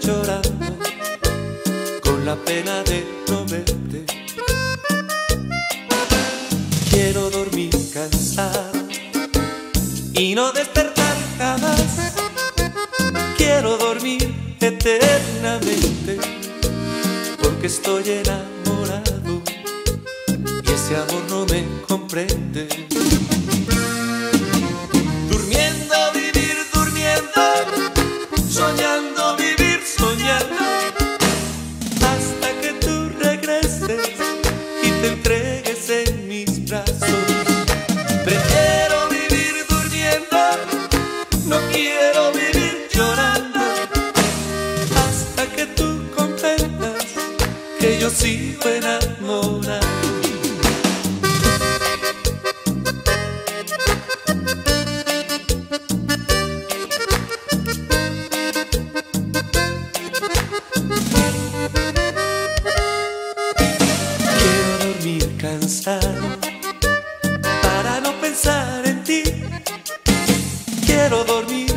llorando con la pena de no verte. Quiero dormir cansado y no despertar jamás. Quiero dormir eternamente porque estoy enamorado y ese amor no me comprende. Yo sigo enamorado. Para no pensar en ti. Quiero dormir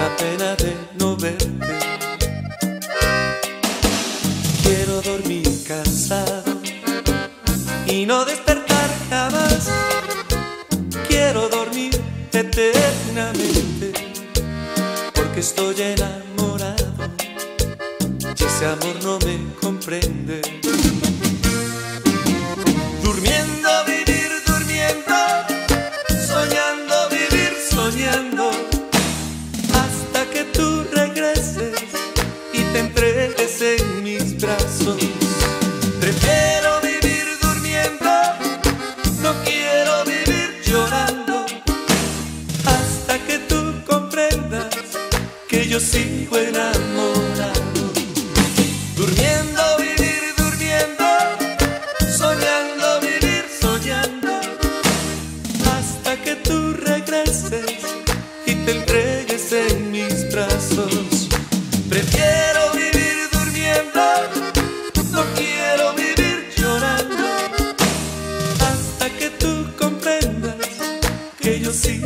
la pena de no verte. Quiero dormir cansado y no despertar jamás. Quiero dormir eternamente porque estoy enamorado y ese amor no me comprende. Prefiero vivir durmiendo, no quiero vivir llorando, hasta que tú comprendas que yo sigo enamorado.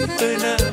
Hasta